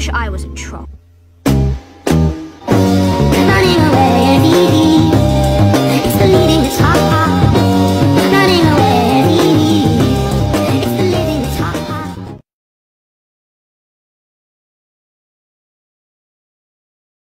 wish I was a troll.